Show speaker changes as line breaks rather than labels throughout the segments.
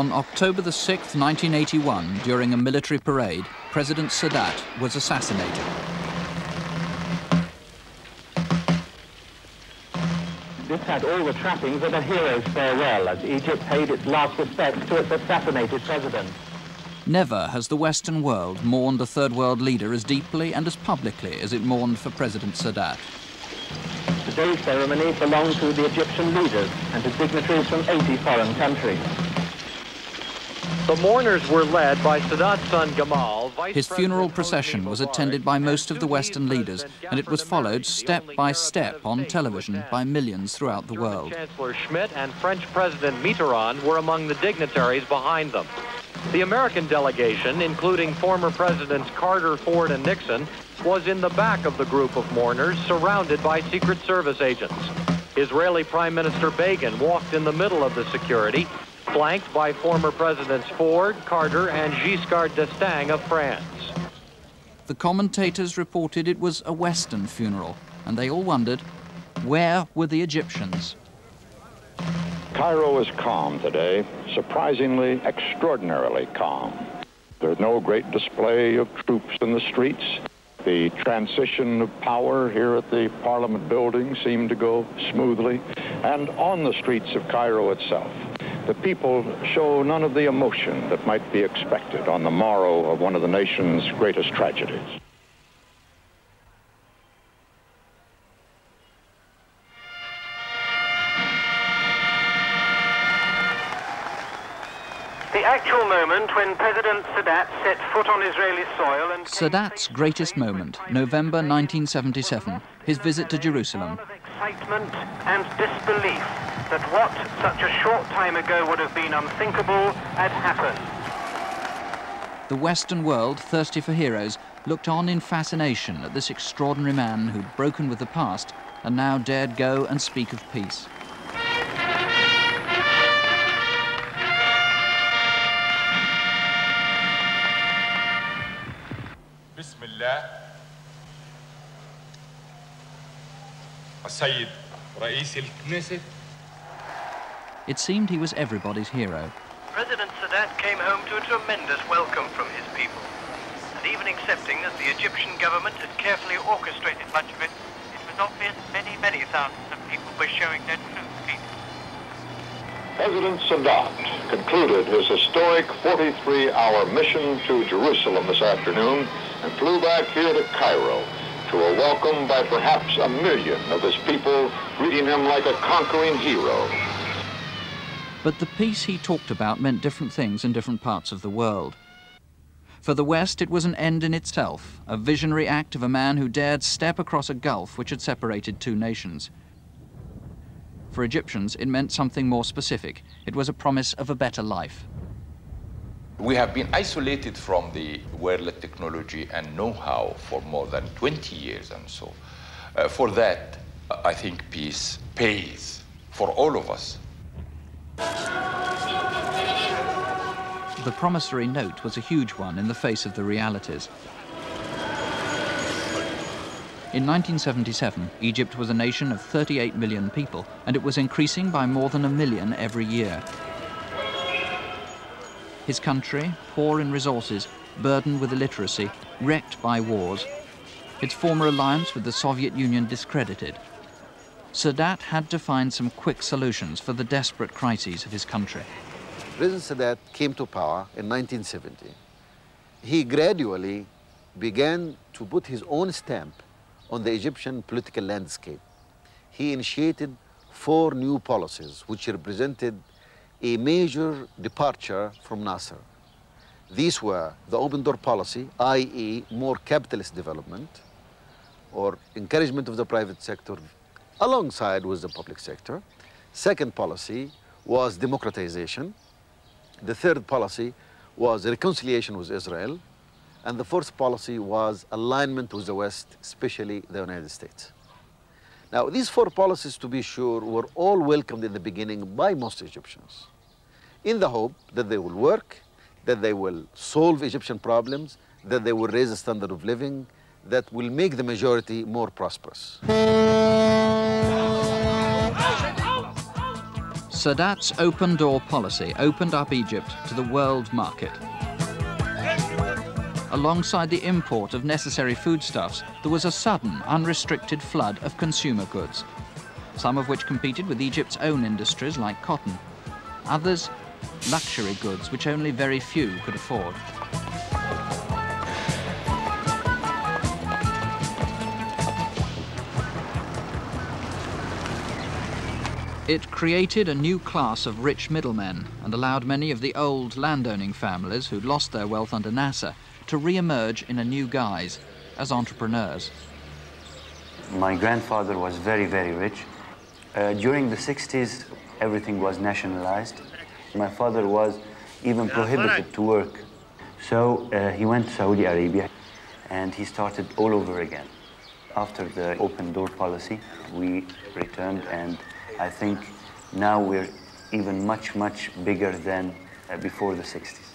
On October the 6th, 1981, during a military parade, President Sadat was assassinated.
This had all the trappings of a hero's farewell as Egypt paid its last respects to its assassinated president.
Never has the Western world mourned a third world leader as deeply and as publicly as it mourned for President Sadat.
Today's ceremony belonged to the Egyptian leaders and to dignitaries from 80 foreign countries.
The mourners were led by Sadat's son Gamal. Vice
His funeral procession was attended by most of the Western leaders, and it was followed step by step on television by millions throughout the world.
Chancellor Schmidt and French President Mitterrand were among the dignitaries behind them. The American delegation, including former Presidents Carter, Ford, and Nixon, was in the back of the group of mourners, surrounded by Secret Service agents. Israeli Prime Minister Begin walked in the middle of the security, flanked by former Presidents Ford, Carter, and Giscard d'Estaing of France.
The commentators reported it was a Western funeral, and they all wondered, where were the Egyptians?
Cairo is calm today, surprisingly, extraordinarily calm. There's no great display of troops in the streets. The transition of power here at the Parliament building seemed to go smoothly. And on the streets of Cairo itself, the people show none of the emotion that might be expected on the morrow of one of the nation's greatest tragedies.
The actual moment when President Sadat set foot on Israeli soil and
Sadat's greatest moment, November 1977, his visit to Jerusalem
excitement and disbelief that what such a short time ago would have been unthinkable had happened.
The Western world, thirsty for heroes, looked on in fascination at this extraordinary man who'd broken with the past and now dared go and speak of peace.
Bismillah. السيد رئيس الكنيست
It seemed he was everybody's hero.
President Sadat came home to a tremendous welcome from his people. And even accepting that the Egyptian government had carefully orchestrated much of it, it was obvious many, many thousands of people were showing their true feelings.
President Sadat concluded his historic 43-hour mission to Jerusalem this afternoon and flew back here to Cairo to a welcome by perhaps a million of his people greeting him like a conquering hero.
But the peace he talked about meant different things in different parts of the world. For the West, it was an end in itself, a visionary act of a man who dared step across a gulf which had separated two nations. For Egyptians, it meant something more specific. It was a promise of a better life.
We have been isolated from the world technology and know-how for more than 20 years and so. Uh, for that, I think peace pays for all of us.
The promissory note was a huge one in the face of the realities. In 1977, Egypt was a nation of 38 million people, and it was increasing by more than a million every year. His country, poor in resources, burdened with illiteracy, wrecked by wars, its former alliance with the Soviet Union discredited. Sadat had to find some quick solutions for the desperate crises of his country.
President Sadat came to power in 1970. He gradually began to put his own stamp on the Egyptian political landscape. He initiated four new policies which represented a major departure from Nasser. These were the open door policy, i.e. more capitalist development or encouragement of the private sector alongside with the public sector. Second policy was democratization. The third policy was reconciliation with Israel. And the fourth policy was alignment with the West, especially the United States. Now, these four policies, to be sure, were all welcomed in the beginning by most Egyptians in the hope that they will work, that they will solve Egyptian problems, that they will raise the standard of living, that will make the majority more prosperous.
Sadat's open door policy opened up Egypt to the world market. Alongside the import of necessary foodstuffs, there was a sudden, unrestricted flood of consumer goods, some of which competed with Egypt's own industries like cotton. Others, luxury goods which only very few could afford. It created a new class of rich middlemen and allowed many of the old landowning families who'd lost their wealth under Nasser to re-emerge in a new guise as entrepreneurs.
My grandfather was very, very rich. Uh, during the 60s, everything was nationalized. My father was even prohibited to work. So uh, he went to Saudi Arabia and he started all over again. After the open door policy, we returned and I think now we're even much, much bigger than uh, before the 60s.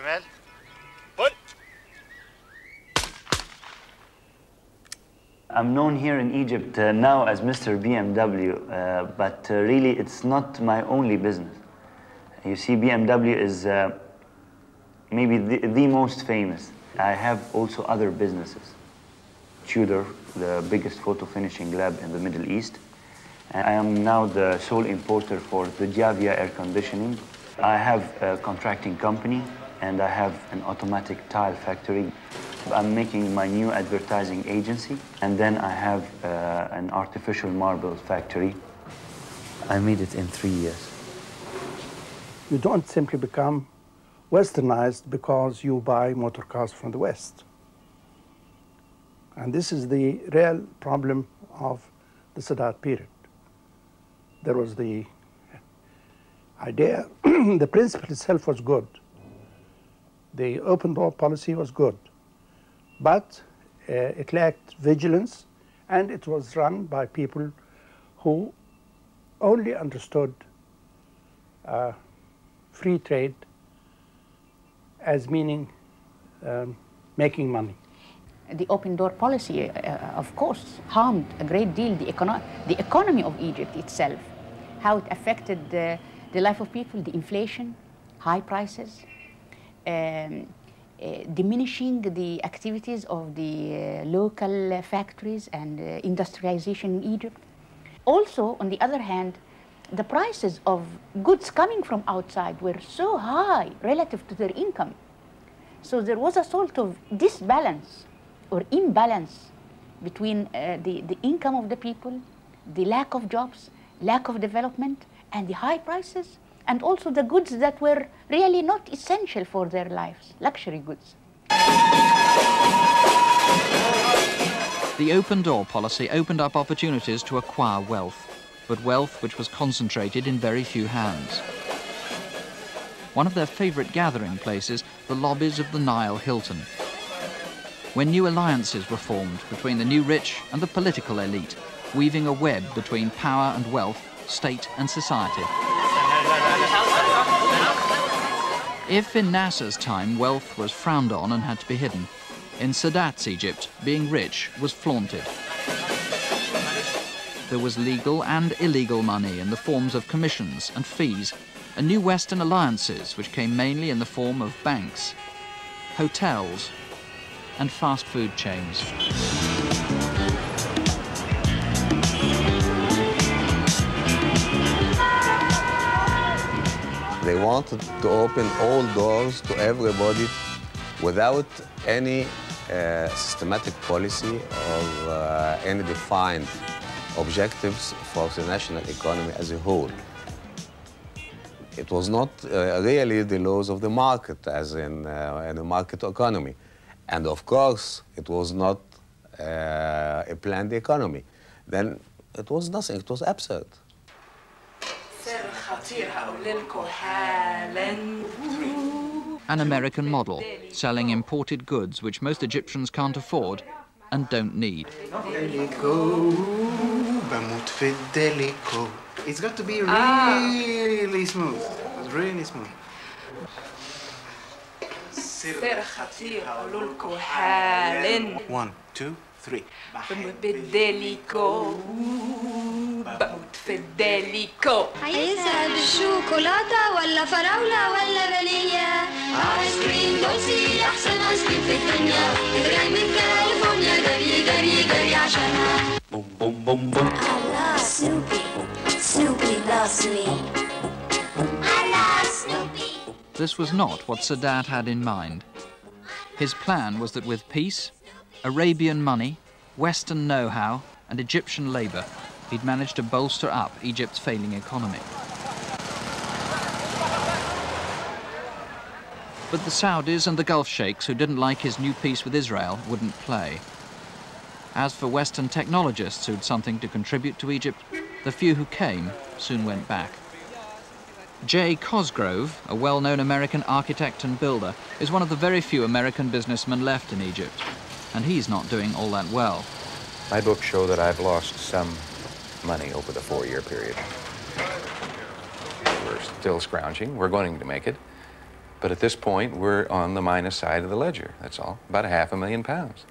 Shimal.
I'm known here in Egypt uh, now as Mr. BMW, uh, but uh, really it's not my only business. You see, BMW is uh, maybe the, the most famous. I have also other businesses. Tudor, the biggest photo finishing lab in the Middle East. And I am now the sole importer for the Javia air conditioning. I have a contracting company and I have an automatic tile factory. I'm making my new advertising agency and then I have uh, an artificial marble factory. I made it in three years.
You don't simply become westernized because you buy motor cars from the West. And this is the real problem of the Sadat period. There was the idea, the principle itself was good. The open door policy was good. But uh, it lacked vigilance and it was run by people who only understood uh, free trade as meaning um, making money
the open door policy, uh, of course, harmed a great deal the, econo the economy of Egypt itself, how it affected the, the life of people, the inflation, high prices, um, uh, diminishing the activities of the uh, local factories and uh, industrialization in Egypt. Also, on the other hand, the prices of goods coming from outside were so high relative to their income. So there was a sort of disbalance or imbalance between uh, the, the income of the people, the lack of jobs, lack of development, and the high prices, and also the goods that were really not essential for their lives, luxury goods.
The open door policy opened up opportunities to acquire wealth, but wealth which was concentrated in very few hands. One of their favorite gathering places, the lobbies of the Nile Hilton, when new alliances were formed between the new rich and the political elite, weaving a web between power and wealth, state and society. If in Nasser's time wealth was frowned on and had to be hidden, in Sadat's Egypt, being rich was flaunted. There was legal and illegal money in the forms of commissions and fees, and new Western alliances which came mainly in the form of banks, hotels, and fast food chains.
Wanted to open all doors to everybody without any uh, systematic policy or uh, any defined objectives for the national economy as a whole. It was not uh, really the laws of the market, as in, uh, in a market economy. And of course, it was not uh, a planned economy. Then it was nothing, it was absurd.
An American model, selling imported goods which most Egyptians can't afford and don't need.
It's got to be really smooth, really smooth.
سر خطير قولوا حالا
One, two, three.
بدالكو بموت في الداليكو
عايزها بالشوكولاتة ولا فراولة ولا فانيليا آيس كريم دوسي أحسن آيس كريم في الدنيا جاي من كاليفورنيا جري جري جري عشانها
بوم بوم بوم بوم
I love Snoopy Snoopy loves me I love Snoopy
This was not what Sadat had in mind. His plan was that with peace, Arabian money, Western know-how, and Egyptian labour, he'd managed to bolster up Egypt's failing economy. But the Saudis and the Gulf sheikhs who didn't like his new peace with Israel wouldn't play. As for Western technologists who'd something to contribute to Egypt, the few who came soon went back. Jay Cosgrove, a well-known American architect and builder, is one of the very few American businessmen left in Egypt, and he's not doing all that well.
My books show that I've lost some money over the four-year period. We're still scrounging. We're going to make it. But at this point, we're on the minus side of the ledger. That's all. About a half a million pounds.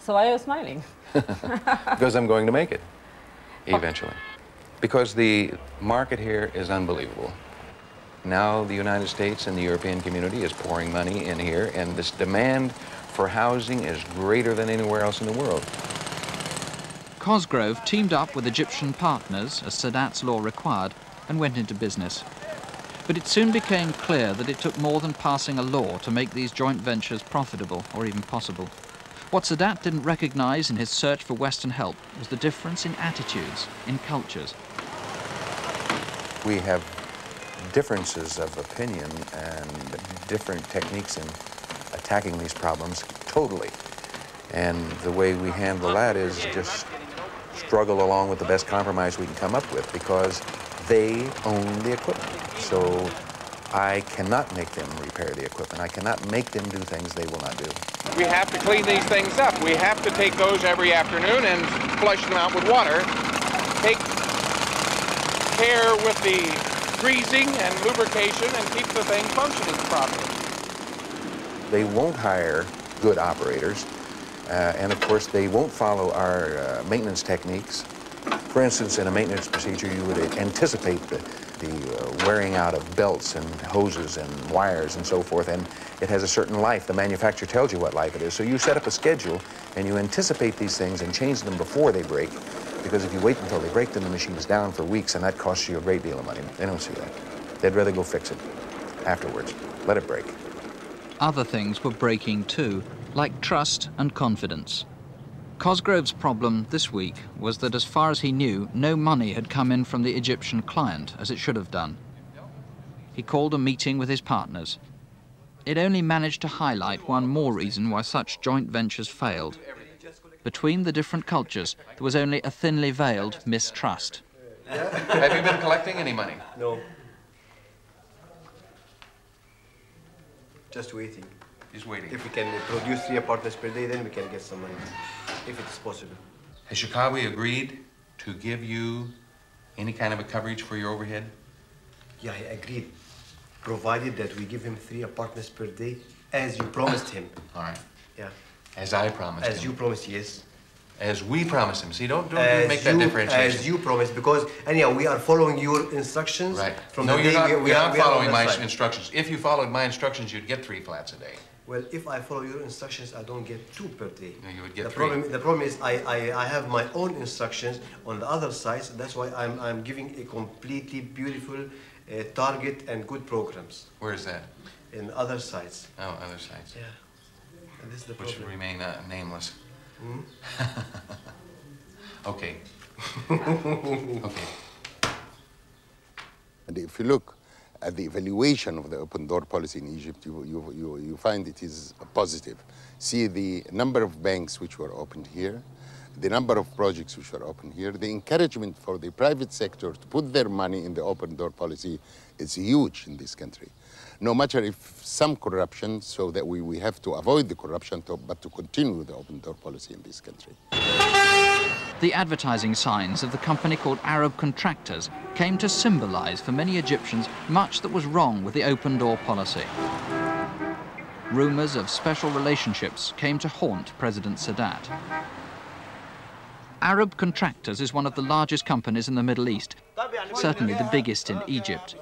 So why are you smiling?
because I'm going to make it eventually. Because the market here is unbelievable. Now the United States and the European community is pouring money in here, and this demand for housing is greater than anywhere else in the world.
Cosgrove teamed up with Egyptian partners, as Sadat's law required, and went into business. But it soon became clear that it took more than passing a law to make these joint ventures profitable or even possible. What Sadat didn't recognize in his search for Western help was the difference in attitudes, in cultures.
We have differences of opinion and different techniques in attacking these problems totally. And the way we handle that is just struggle along with the best compromise we can come up with because they own the equipment. So I cannot make them repair the equipment. I cannot make them do things they will not do.
We have to clean these things up. We have to take those every afternoon and flush them out with water. Take care with the greasing and lubrication and keep the thing functioning properly.
They won't hire good operators. Uh, and of course, they won't follow our uh, maintenance techniques. For instance, in a maintenance procedure, you would anticipate the, the uh, wearing out of belts and hoses and wires and so forth, and it has a certain life. The manufacturer tells you what life it is. So you set up a schedule, and you anticipate these things and change them before they break, because if you wait until they break, then the machine's down for weeks, and that costs you a great deal of money. They don't see that. They'd rather go fix it afterwards. Let it break.
Other things were breaking too, like trust and confidence. Cosgrove's problem this week was that as far as he knew, no money had come in from the Egyptian client, as it should have done. He called a meeting with his partners. It only managed to highlight one more reason why such joint ventures failed. Between the different cultures, there was only a thinly veiled mistrust.
Have you been collecting any money?
No. Just waiting.
He's waiting.
If we can produce three apartments per day, then we can get some money, if it's possible.
Has Shikawi agreed to give you any kind of a coverage for your overhead?
Yeah, he agreed, provided that we give him three apartments per day, as you promised him.
All right.
Yeah.
As I promised
As
him.
you promised, yes.
As we promised him. See, don't, don't
As
make that
you-
differentiation.
As you promised, because anyhow, we are following your instructions.
Right.
From
no,
the
you're
day
not,
we,
you're
are,
not
we
following
that
my
side.
instructions. If you followed my instructions, you'd get three flats a day.
Well, if I follow your instructions, I don't get two per day.
No, you would get
the
three.
Problem, the problem is I, I, I have my own instructions on the other sides. That's why I'm, I'm giving a completely beautiful uh, target and good programs.
Where is that?
In other sites.
Oh, other sites.
Yeah. And this is the
Which
problem.
remain uh, nameless.
Hmm?
okay. okay.
And if you look at the evaluation of the open door policy in Egypt, you, you, you, you find it is positive. See the number of banks which were opened here, the number of projects which were opened here, the encouragement for the private sector to put their money in the open door policy is huge in this country. No matter if some corruption, so that we, we have to avoid the corruption, to, but to continue the open door policy in this country.
The advertising signs of the company called Arab Contractors came to symbolize for many Egyptians much that was wrong with the open door policy. Rumors of special relationships came to haunt President Sadat. Arab Contractors is one of the largest companies in the Middle East, certainly the biggest in Egypt.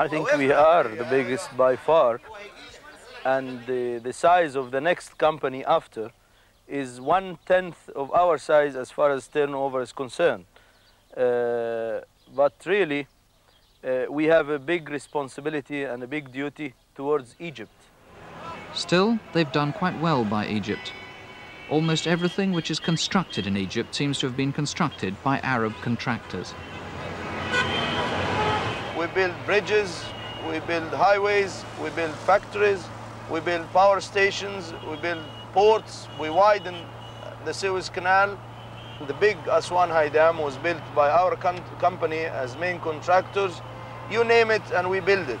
I think we are the biggest by far, and the, the size of the next company after is one tenth of our size as far as turnover is concerned. Uh, but really, uh, we have a big responsibility and a big duty towards Egypt.
Still, they've done quite well by Egypt. Almost everything which is constructed in Egypt seems to have been constructed by Arab contractors.
We build bridges, we build highways, we build factories, we build power stations, we build ports, we widen the Suez Canal. The big Aswan High Dam was built by our company as main contractors. You name it and we build it.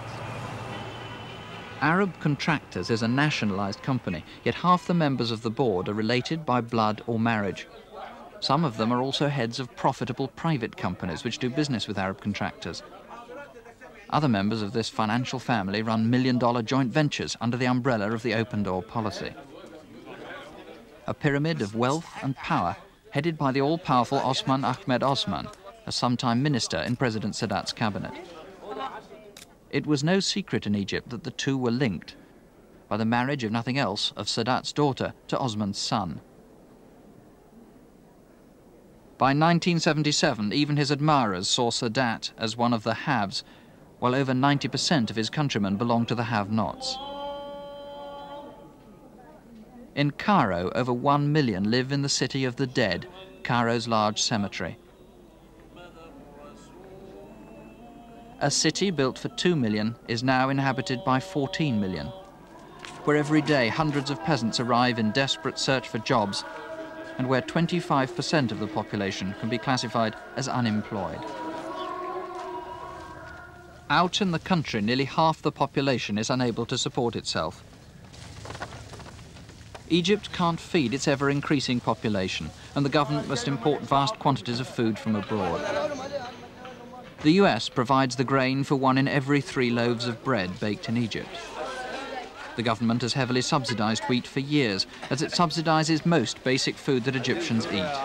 Arab Contractors is a nationalised company, yet half the members of the board are related by blood or marriage. Some of them are also heads of profitable private companies which do business with Arab contractors. Other members of this financial family run million-dollar joint ventures under the umbrella of the open door policy. A pyramid of wealth and power headed by the all-powerful Osman Ahmed Osman, a sometime minister in President Sadat's cabinet. It was no secret in Egypt that the two were linked by the marriage of nothing else of Sadat's daughter to Osman's son. By 1977, even his admirers saw Sadat as one of the haves, while over 90% of his countrymen belong to the have-nots. In Cairo, over one million live in the city of the dead, Cairo's large cemetery. A city built for 2 million is now inhabited by 14 million, where every day hundreds of peasants arrive in desperate search for jobs and where 25% of the population can be classified as unemployed. Out in the country, nearly half the population is unable to support itself. Egypt can't feed its ever-increasing population, and the government must import vast quantities of food from abroad. The US provides the grain for one in every three loaves of bread baked in Egypt. The government has heavily subsidized wheat for years, as it subsidizes most basic food that Egyptians eat.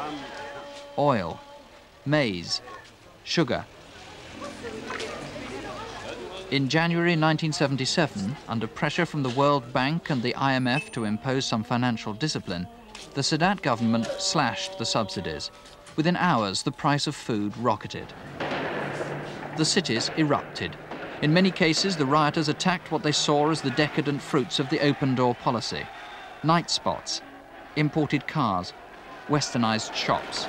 Oil, maize, sugar. In January 1977, under pressure from the World Bank and the IMF to impose some financial discipline, the Sadat government slashed the subsidies. Within hours, the price of food rocketed the cities erupted. In many cases, the rioters attacked what they saw as the decadent fruits of the open-door policy. Night spots, imported cars, westernized shops.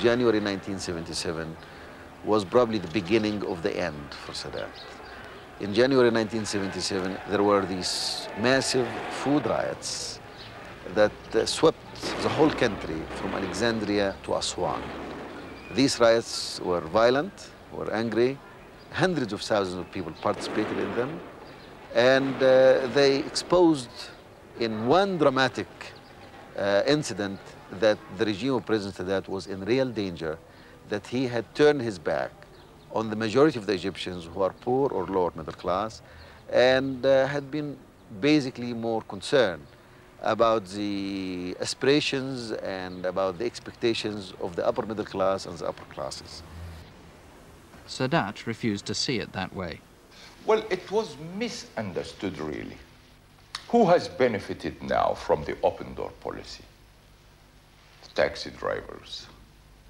January 1977 was probably the beginning of the end for Sadat. In January 1977, there were these massive food riots that uh, swept the whole country from Alexandria to Aswan. These riots were violent, were angry. Hundreds of thousands of people participated in them. And uh, they exposed in one dramatic uh, incident that the regime of President Sadat was in real danger, that he had turned his back on the majority of the Egyptians who are poor or lower middle class and uh, had been basically more concerned about the aspirations and about the expectations of the upper middle class and the upper classes.
Sadat refused to see it that way.
Well, it was misunderstood, really. Who has benefited now from the open door policy? The taxi drivers.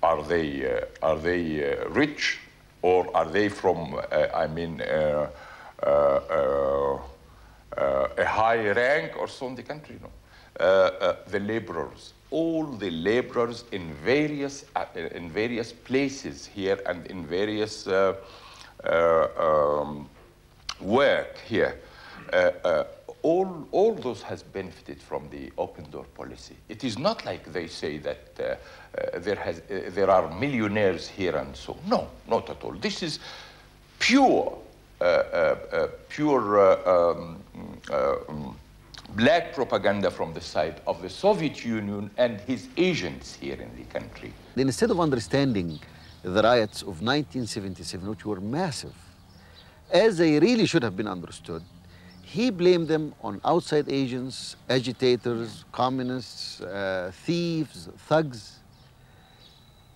Are they, uh, are they uh, rich or are they from, uh, I mean, uh, uh, uh, a high rank or so in the country? No. Uh, uh, the laborers, all the laborers in various, uh, in various places here and in various um, work here. All, all those has benefited from the open door policy. It is not like they say that uh, uh, there, has, uh, there are millionaires here and so. No, not at all. This is pure, pure um, um, black propaganda from the side of the Soviet Union and his agents here in the country.
Instead of understanding the riots of 1977, which were massive, as they really should have been understood, He blamed them on outside agents, agitators, communists, uh, thieves, thugs,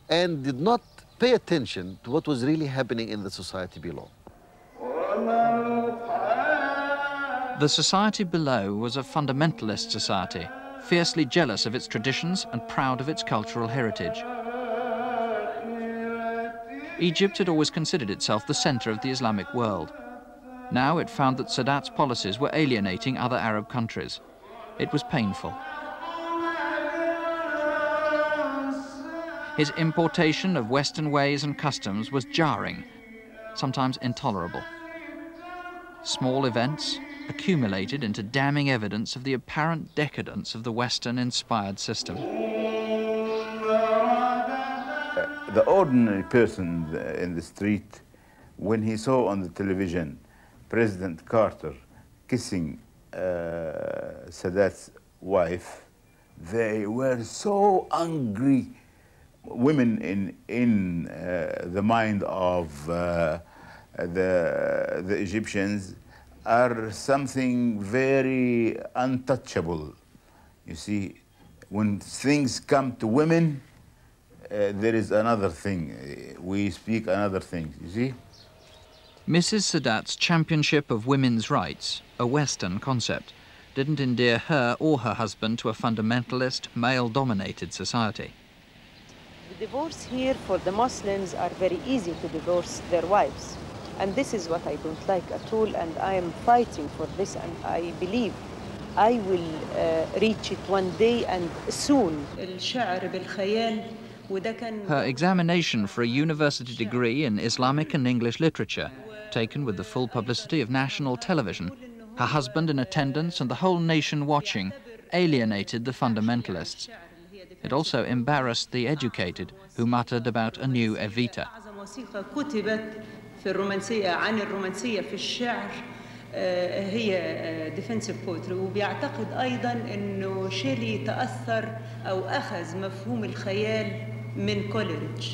and did not pay attention to what was really happening in the society below.
The society below was a fundamentalist society, fiercely jealous of its traditions and proud of its cultural heritage. Egypt had always considered itself the center of the Islamic world. Now it found that Sadat's policies were alienating other Arab countries. It was painful. His importation of Western ways and customs was jarring, sometimes intolerable. Small events accumulated into damning evidence of the apparent decadence of the Western-inspired system.
the ordinary person in the street, when he saw on the television President Carter kissing uh, Sadat's wife, they were so angry. Women in, in uh, the mind of uh, the, the Egyptians are something very untouchable. You see, when things come to women, uh, there is another thing. We speak another thing, you see?
Mrs. Sadat's championship of women's rights, a Western concept, didn't endear her or her husband to a fundamentalist, male-dominated society.
The divorce here for the Muslims are very easy to divorce their wives. And this is what I don't like at all, and I am fighting for this, and I believe I will uh, reach it one day and soon.
Her examination for a university degree in Islamic and English literature taken with the full publicity of national television, her husband in attendance and the whole nation watching, alienated the fundamentalists. It also embarrassed the educated, who muttered about a new Evita.
هي ديفنسيف بوتري وبيعتقد ايضا انه شيلي تاثر او اخذ مفهوم الخيال من كوليريدج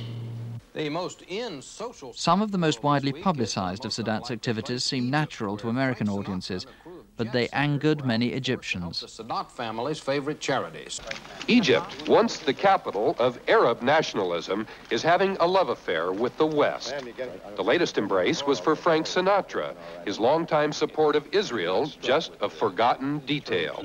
some of the most widely publicized of Sadat's activities seem natural to American audiences, but they angered many Egyptians.
The Sadat family's favorite charities. Egypt, once the capital of Arab nationalism, is having a love affair with the West. The latest embrace was for Frank Sinatra, his longtime support of Israel, just a forgotten detail.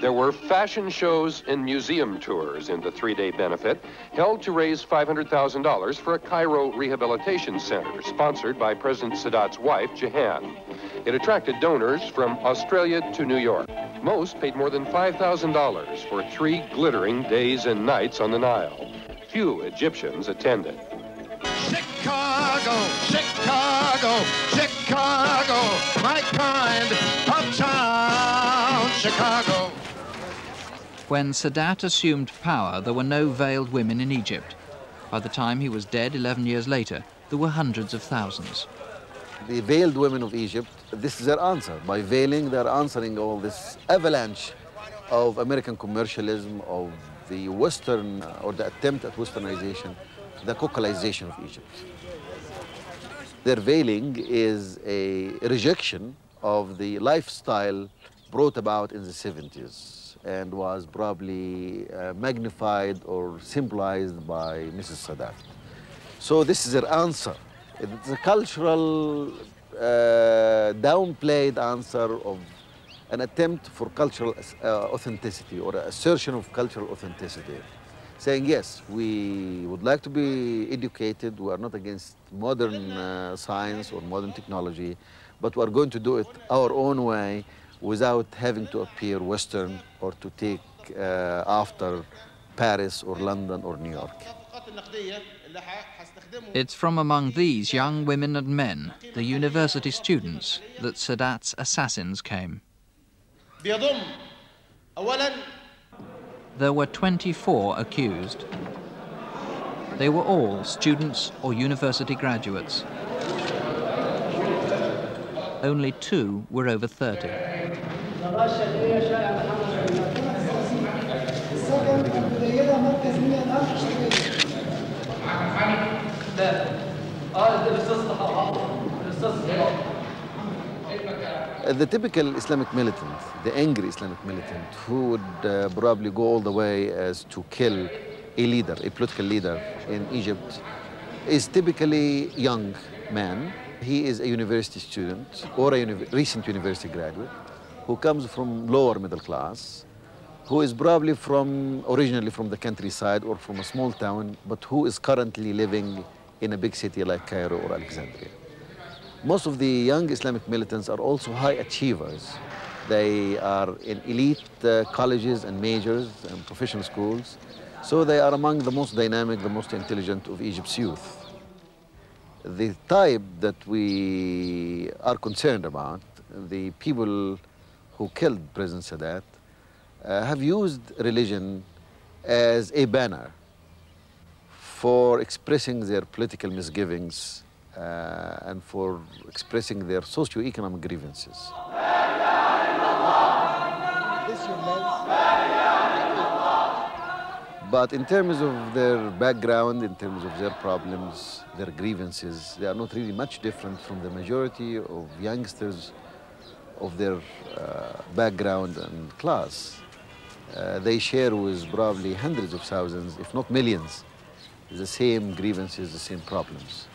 There were fashion shows and museum tours in the three-day benefit, held to raise $500,000 for a Cairo rehabilitation center, sponsored by President Sadat's wife, Jehan. It attracted donors from Australia to New York. Most paid more than $5,000 for three glittering days and nights on the Nile. Few Egyptians attended.
Chicago, Chicago, Chicago, my kind of town, Chicago.
When Sadat assumed power, there were no veiled women in Egypt. By the time he was dead 11 years later, there were hundreds of thousands.
The veiled women of Egypt, this is their answer. By veiling, they're answering all this avalanche of American commercialism, of the Western, uh, or the attempt at Westernization, the cocalization of Egypt. Their veiling is a rejection of the lifestyle brought about in the 70s and was probably uh, magnified or symbolized by Mrs. Sadat. So this is her answer. It's a cultural, uh, downplayed answer of an attempt for cultural uh, authenticity or assertion of cultural authenticity. Saying, yes, we would like to be educated, we are not against modern uh, science or modern technology, but we are going to do it our own way without having to appear Western or to take uh, after Paris or London or New York.
It's from among these young women and men, the university students, that Sadat's assassins came. There were 24 accused. They were all students or university graduates. Only two were over 30.
Uh, the typical Islamic militant, the angry Islamic militant, who would uh, probably go all the way as to kill a leader, a political leader in Egypt, is typically young man. He is a university student or a uni recent university graduate who comes from lower middle class, who is probably from originally from the countryside or from a small town, but who is currently living in a big city like Cairo or Alexandria. Most of the young Islamic militants are also high achievers. They are in elite uh, colleges and majors and professional schools. So they are among the most dynamic, the most intelligent of Egypt's youth. The type that we are concerned about, the people who killed President Sadat, uh, have used religion as a banner for expressing their political misgivings uh, and for expressing their socio-economic grievances. But in terms of their background, in terms of their problems, their grievances, they are not really much different from the majority of youngsters of their uh, background and class. Uh, they share with probably hundreds of thousands, if not millions, the same grievances, the same problems.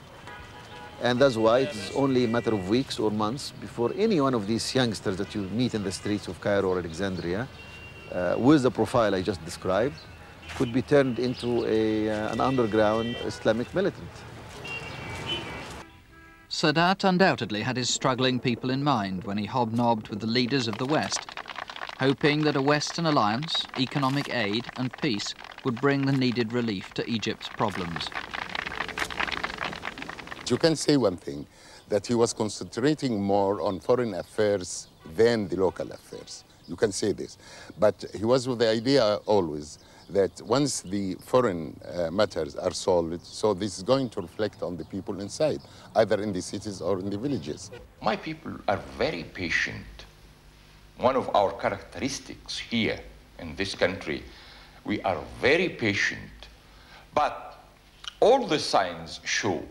And that's why it's only a matter of weeks or months before any one of these youngsters that you meet in the streets of Cairo or Alexandria, uh, with the profile I just described, could be turned into a, uh, an underground Islamic militant.
Sadat undoubtedly had his struggling people in mind when he hobnobbed with the leaders of the West, hoping that a Western alliance, economic aid and peace would bring the needed relief to Egypt's problems.
You can say one thing, that he was concentrating more on foreign affairs than the local affairs. You can say this. But he was with the idea always that once the foreign uh, matters are solved, so this is going to reflect on the people inside, either in the cities or in the villages.
My people are very patient. One of our characteristics here in this country, we are very patient. But all the signs show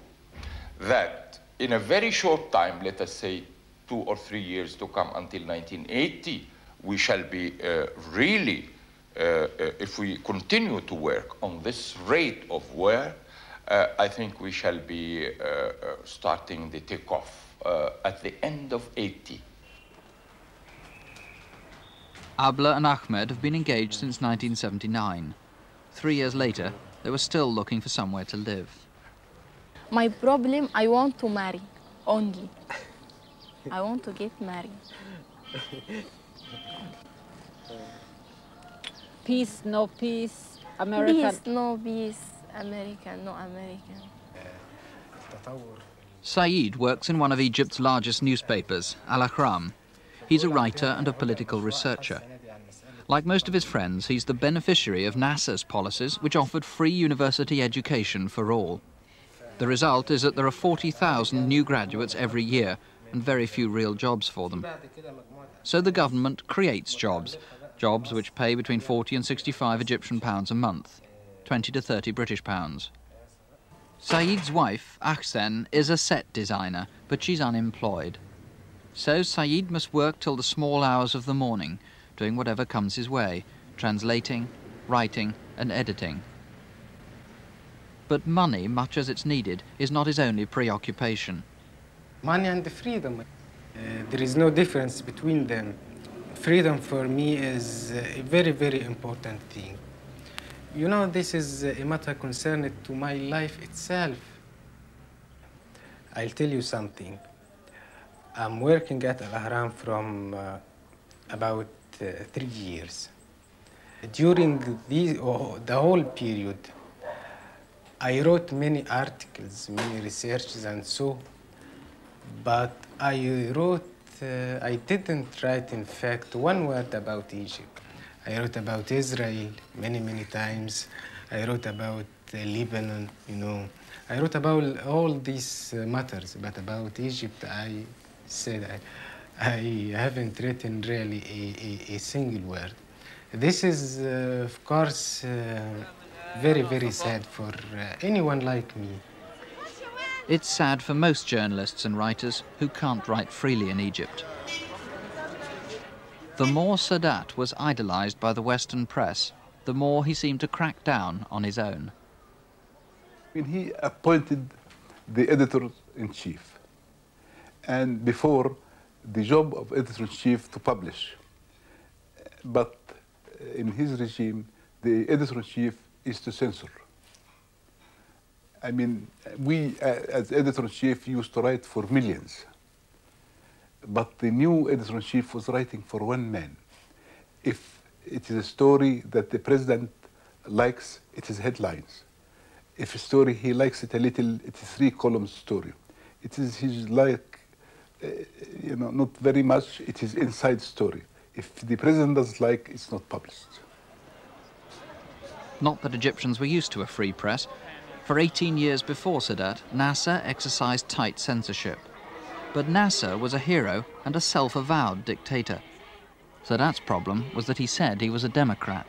that in a very short time, let us say two or three years to come until 1980, we shall be uh, really uh, uh, if we continue to work on this rate of wear, uh, I think we shall be starting the takeoff at the end of 80.
Abla and Ahmed have been engaged since 1979. Three years later, they were still looking for somewhere to live.
My problem, I want to marry, only. I want to get married.
Peace, no peace, American.
Peace, no peace, American, no American.
Saeed works in one of Egypt's largest newspapers, Al Ahram. He's a writer and a political researcher. Like most of his friends, he's the beneficiary of Nasser's policies, which offered free university education for all. The result is that there are 40,000 new graduates every year and very few real jobs for them. So the government creates jobs, jobs which pay between 40 and 65 Egyptian pounds a month, 20 to 30 British pounds. Saeed's wife, Ahsen, is a set designer, but she's unemployed. So Saeed must work till the small hours of the morning, doing whatever comes his way, translating, writing and editing. But money, much as it's needed, is not his only preoccupation.
Money and the freedom. Uh, there is no difference between them freedom for me is a very, very important thing. You know, this is a matter concerned to my life itself. I'll tell you something. I'm working at Al Ahram from uh, about uh, three years. During the, oh, the whole period, I wrote many articles, many researches and so, but I wrote uh, I didn't write, in fact, one word about Egypt. I wrote about Israel many, many times. I wrote about uh, Lebanon, you know. I wrote about all these uh, matters, but about Egypt, I said I, I haven't written really a, a, a single word. This is, uh, of course, uh, very, very sad for uh, anyone like me.
It's sad for most journalists and writers who can't write freely in Egypt. The more Sadat was idolized by the Western press, the more he seemed to crack down on his own.
When he appointed the editor-in-chief, and before the job of editor-in-chief to publish. But uh, in his regime, the editor-in-chief is to censor. I mean, we uh, as editor-in-chief used to write for millions. But the new editor-in-chief was writing for one man. If it is a story that the president likes, it is headlines. If a story he likes it a little, it is three columns story. It is his like, uh, you know, not very much, it is inside story. If the president doesn't like, it's not published.
Not that Egyptians were used to a free press. For 18 years before Sadat, Nasser exercised tight censorship. But Nasser was a hero and a self-avowed dictator. Sadat's problem was that he said he was a Democrat.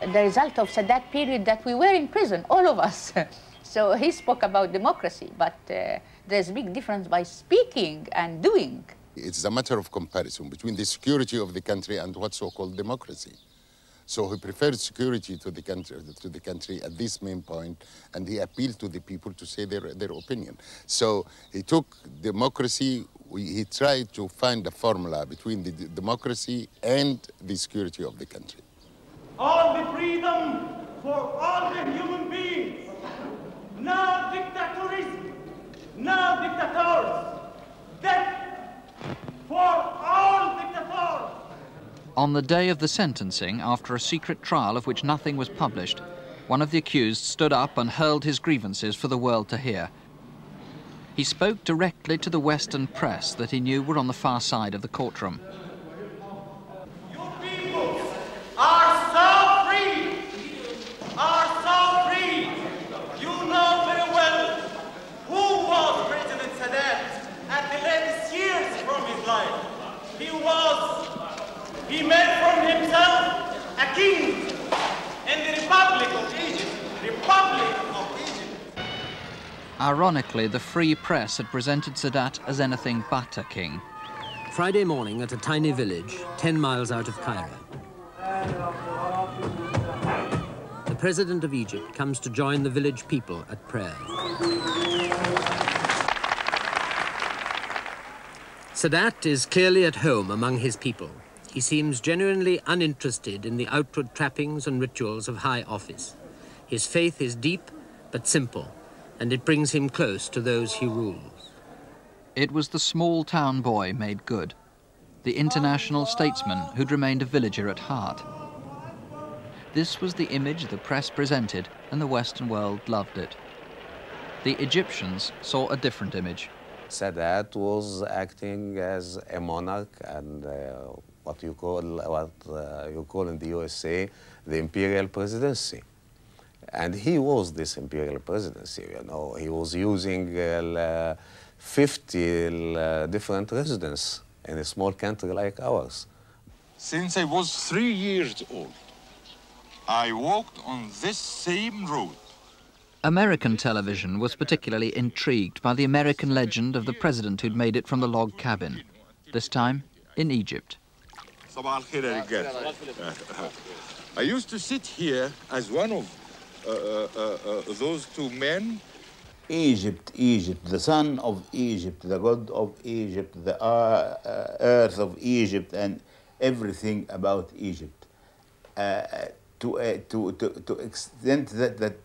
The result of Sadat period that we were in prison, all of us. so he spoke about democracy, but uh, there's a big difference by speaking and doing.
It's a matter of comparison between the security of the country and what's so-called democracy. So he preferred security to the country, to the country at this main point, and he appealed to the people to say their, their opinion. So he took democracy, he tried to find a formula between the democracy and the security of the country.
All the freedom for all the human beings. No dictatorism, no dictators. Death for.
On the day of the sentencing, after a secret trial of which nothing was published, one of the accused stood up and hurled his grievances for the world to hear. He spoke directly to the Western press that he knew were on the far side of the courtroom.
Are so free. Are so free. You know very well who was President Sadat at the latest years from his life. He was he made from himself a king in the Republic of Egypt. Republic of Egypt.
Ironically, the free press had presented Sadat as anything but a king.
Friday morning at a tiny village 10 miles out of Cairo. The president of Egypt comes to join the village people at prayer. Sadat is clearly at home among his people. He seems genuinely uninterested in the outward trappings and rituals of high office. His faith is deep but simple, and it brings him close to those he rules.
It was the small town boy made good, the international statesman who'd remained a villager at heart. This was the image the press presented, and the Western world loved it. The Egyptians saw a different image.
Sadat was acting as a monarch and uh, what you call what uh, you call in the USA the imperial presidency. And he was this imperial presidency, you know. He was using uh, 50 uh, different residents in a small country like ours.
Since I was three years old, I walked on this same road.
American television was particularly intrigued by the American legend of the president who'd made it from the log cabin, this time in Egypt.
I used to sit here as one of uh, uh, uh, those two men.
Egypt, Egypt, the son of Egypt, the God of Egypt, the uh, uh, earth of Egypt, and everything about Egypt. Uh, to, uh, to, to, to extent that, that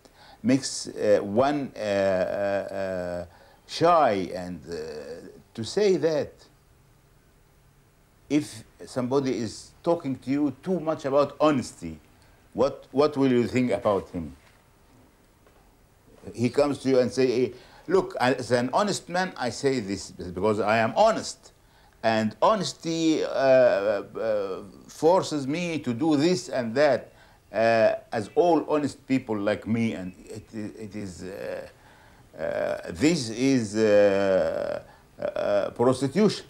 makes uh, one uh, uh, uh, shy and uh, to say that if somebody is talking to you too much about honesty, what, what will you think about him? He comes to you and say, "Hey, look, as an honest man, I say this because I am honest. And honesty uh, uh, forces me to do this and that, uh, as all honest people like me. And it, it is, uh, uh, this is uh, prostitution.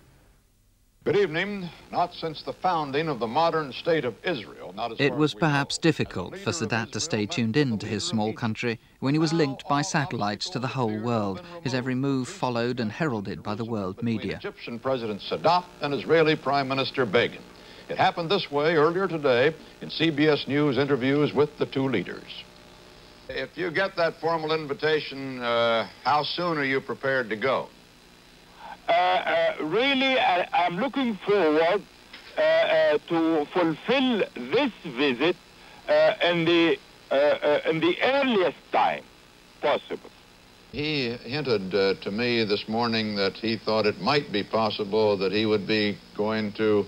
Good evening. Not since the founding of the modern state of Israel, not as
It was perhaps difficult for Sadat to stay tuned in to his small country when he was linked by satellites to the whole world, his every move followed and heralded by the world media.
Egyptian President Sadat and Israeli Prime Minister Begin. It happened this way earlier today in CBS News interviews with the two leaders. If you get that formal invitation, uh, how soon are you prepared to go?
Uh, uh, really, I, I'm looking forward uh, uh, to fulfill this visit uh, in the uh, uh, in the earliest time possible.
He hinted uh, to me this morning that he thought it might be possible that he would be going to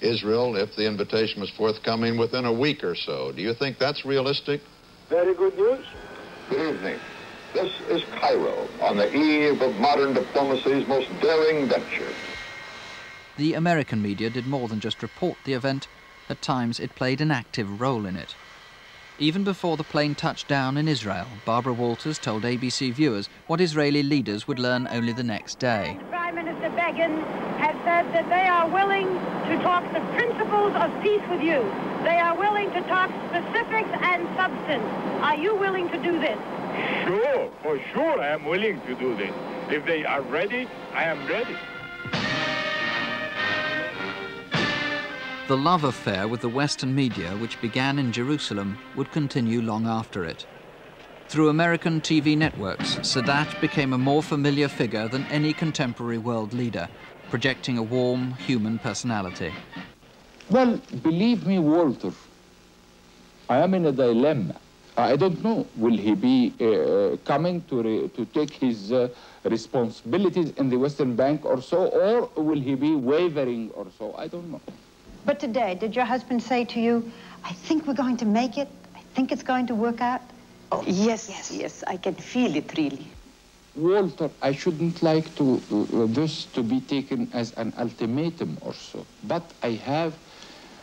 Israel if the invitation was forthcoming within a week or so. Do you think that's realistic?
Very good news.
Good evening. This is Cairo on the eve of modern diplomacy's most daring venture.
The American media did more than just report the event, at times it played an active role in it. Even before the plane touched down in Israel, Barbara Walters told ABC viewers what Israeli leaders would learn only the next day.
Prime Minister Begin has said that they are willing to talk the principles of peace with you. They are willing to talk specifics and substance. Are you willing to do this?
Sure, for sure, I am willing to do this. If they are ready, I am ready.
The love affair with the Western media, which began in Jerusalem, would continue long after it. Through American TV networks, Sadat became a more familiar figure than any contemporary world leader, projecting a warm, human personality.
Well, believe me, Walter, I am in a dilemma. I don't know. Will he be uh, coming to, re- to take his uh, responsibilities in the Western Bank or so, or will he be wavering or so? I don't know.
But today, did your husband say to you, I think we're going to make it? I think it's going to work out?
Oh, yes, yes, yes, I can feel it really.
Walter, I shouldn't like to uh, this to be taken as an ultimatum or so, but I have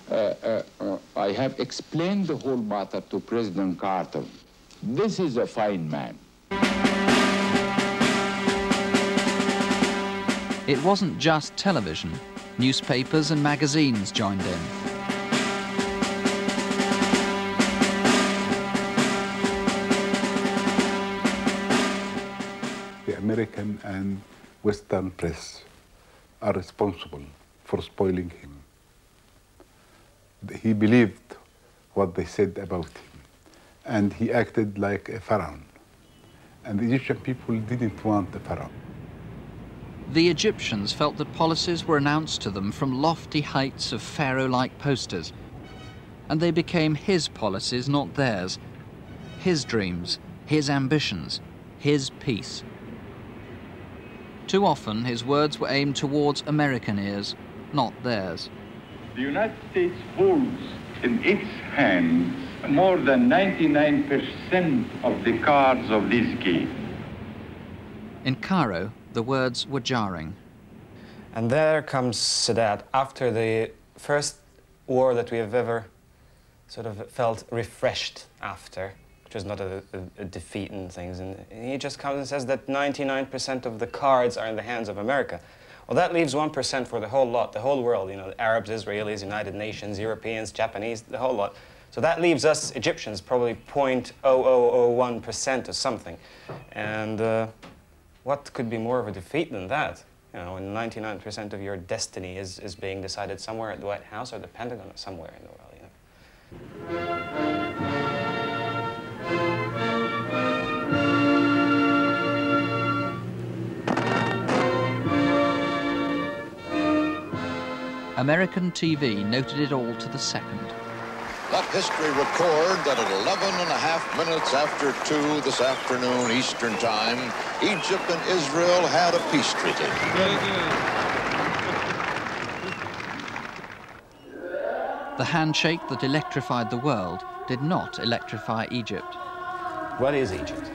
Uh, uh, I have explained the whole matter to President Carter. This is a fine man.
It wasn't just television. Newspapers and magazines joined in.
The American and Western press are responsible for spoiling him. He believed what they said about him, and he acted like a pharaoh. And the Egyptian people didn't want a pharaoh.
The Egyptians felt that policies were announced to them from lofty heights of pharaoh-like posters, and they became his policies, not theirs. His dreams, his ambitions, his peace. Too often, his words were aimed towards American ears, not theirs.
The United States holds in its hands more than 99% of the cards of this game.
In Cairo, the words were jarring.
And there comes Sadat after the first war that we have ever sort of felt refreshed after, which was not a, a, a defeat and things. And he just comes and says that 99% of the cards are in the hands of America. Well, that leaves 1% for the whole lot, the whole world, you know, Arabs, Israelis, United Nations, Europeans, Japanese, the whole lot. So that leaves us Egyptians probably 0.0001% or something. And uh, what could be more of a defeat than that? You know, when 99% of your destiny is, is being decided somewhere at the White House or the Pentagon or somewhere in the world, you know.
American TV noted it all to the second.
Let history record that at 11 and a half minutes after 2 this afternoon Eastern Time, Egypt and Israel had a peace treaty.
The handshake that electrified the world did not electrify Egypt.
What is Egypt?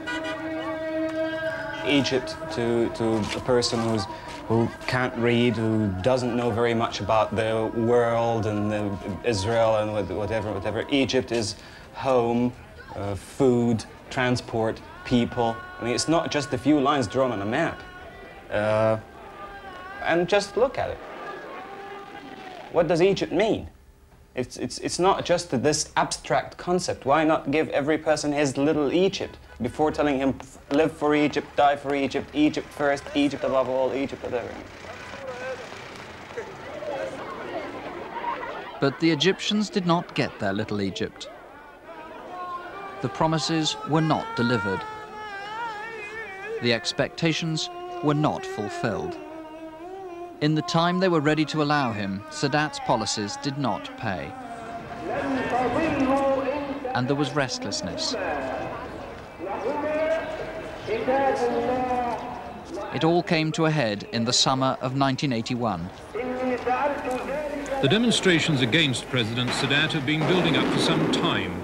Egypt to, to a person who's, who can't read, who doesn't know very much about the world and the, Israel and whatever, whatever. Egypt is home, uh, food, transport, people. I mean, it's not just a few lines drawn on a map. Uh, and just look at it. what does Egypt mean? It's, it's, it's not just this abstract concept. Why not give every person his little Egypt before telling him live for Egypt, die for Egypt, Egypt first, Egypt above all, Egypt whatever.
But the Egyptians did not get their little Egypt. The promises were not delivered. The expectations were not fulfilled. In the time they were ready to allow him, Sadat's policies did not pay. And there was restlessness. It all came to a head in the summer of 1981.
The demonstrations against President Sadat have been building up for some time.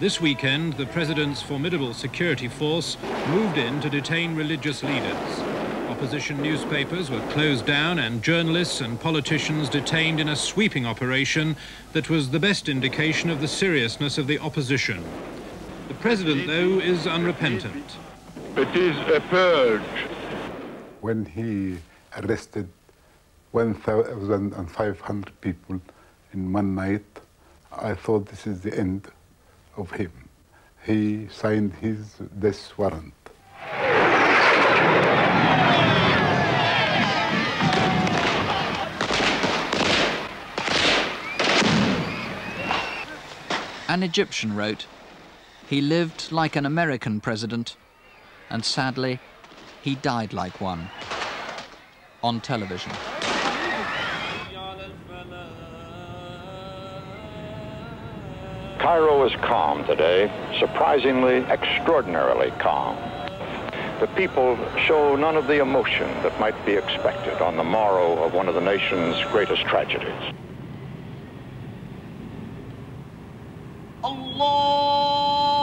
This weekend, the president's formidable security force moved in to detain religious leaders. Opposition newspapers were closed down and journalists and politicians detained in a sweeping operation that was the best indication of the seriousness of the opposition. The president, though, is unrepentant.
It is a purge.
When he arrested 1,500 people in one night, I thought this is the end of him. He signed his death warrant.
An Egyptian wrote, he lived like an American president, and sadly, he died like one. On television.
Cairo is calm today, surprisingly, extraordinarily calm. The people show none of the emotion that might be expected on the morrow of one of the nation's greatest tragedies.
Allah